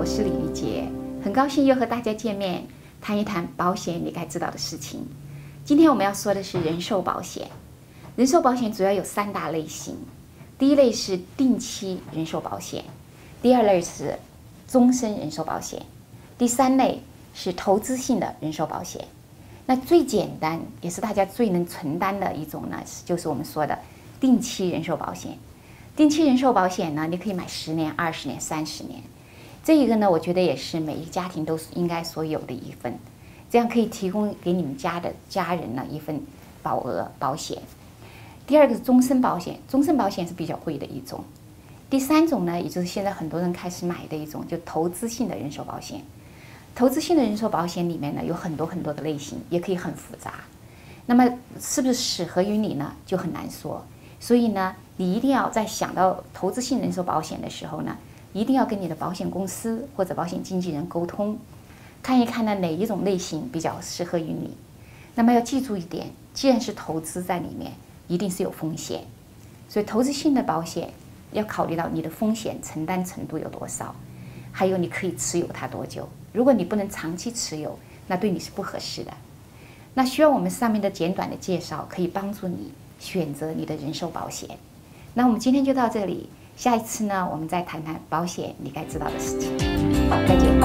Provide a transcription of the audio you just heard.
我是李玉洁很高兴又和大家见面，谈一谈保险你该知道的事情。今天我们要说的是人寿保险。人寿保险主要有三大类型，第一类是定期人寿保险，第二类是终身人寿保险，第三类是投资性的人寿保险。那最简单也是大家最能承担的一种呢，就是我们说的定期人寿保险。定期人寿保险呢，你可以买十年、二十年、三十年。这一个呢，我觉得也是每一个家庭都应该所有的一份，这样可以提供给你们家的家人呢一份保额保险。第二个是终身保险，终身保险是比较贵的一种。第三种呢，也就是现在很多人开始买的一种，就投资性的人寿保险。投资性的人寿保险里面呢，有很多很多的类型，也可以很复杂。那么是不是适合于你呢，就很难说。所以呢，你一定要在想到投资性人寿保险的时候呢。一定要跟你的保险公司或者保险经纪人沟通，看一看呢哪一种类型比较适合于你。那么要记住一点，既然是投资在里面，一定是有风险，所以投资性的保险要考虑到你的风险承担程度有多少，还有你可以持有它多久。如果你不能长期持有，那对你是不合适的。那需要我们上面的简短的介绍，可以帮助你选择你的人寿保险。那我们今天就到这里。下一次呢，我们再谈谈保险你该知道的事情。好，再见。